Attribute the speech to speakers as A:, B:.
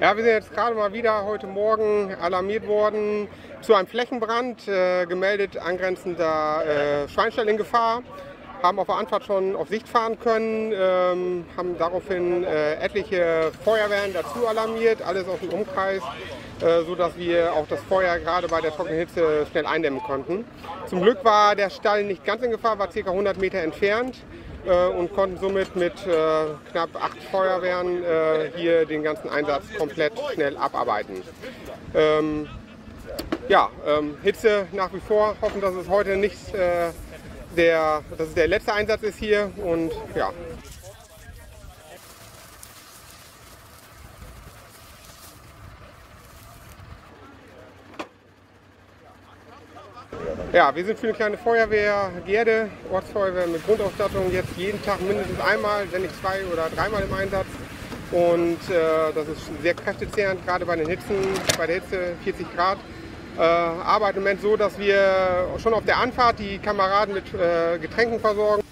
A: Ja, wir sind jetzt gerade mal wieder heute Morgen alarmiert worden zu einem Flächenbrand, äh, gemeldet angrenzender äh, Schweinstall in Gefahr. Haben auf der Anfahrt schon auf Sicht fahren können, ähm, haben daraufhin äh, etliche Feuerwehren dazu alarmiert, alles aus dem Umkreis, äh, sodass wir auch das Feuer gerade bei der trockenen Hitze schnell eindämmen konnten. Zum Glück war der Stall nicht ganz in Gefahr, war ca. 100 Meter entfernt äh, und konnten somit mit äh, knapp acht Feuerwehren äh, hier den ganzen Einsatz komplett schnell abarbeiten. Ähm, ja, ähm, Hitze nach wie vor. Hoffen, dass es heute nicht äh, der, dass es der letzte Einsatz ist hier und ja, Ja, wir sind für eine kleine Feuerwehr Gerde, Ortsfeuerwehr mit Grundausstattung, jetzt jeden Tag mindestens einmal, wenn nicht zwei oder dreimal im Einsatz. Und äh, das ist sehr kräftezehrend, gerade bei den Hitzen, bei der Hitze 40 Grad. Äh, arbeiten im Moment so, dass wir schon auf der Anfahrt die Kameraden mit äh, Getränken versorgen.